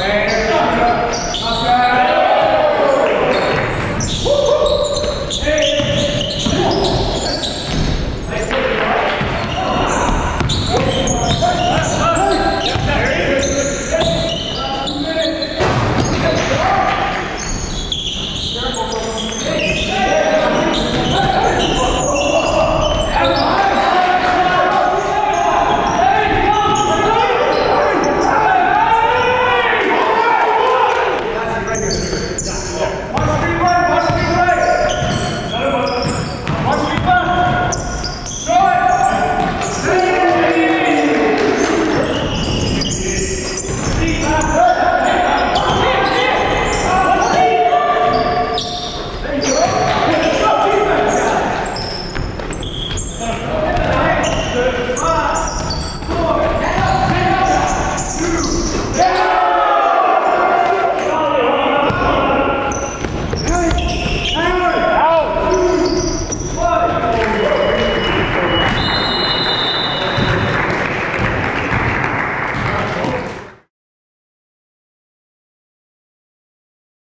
Yeah.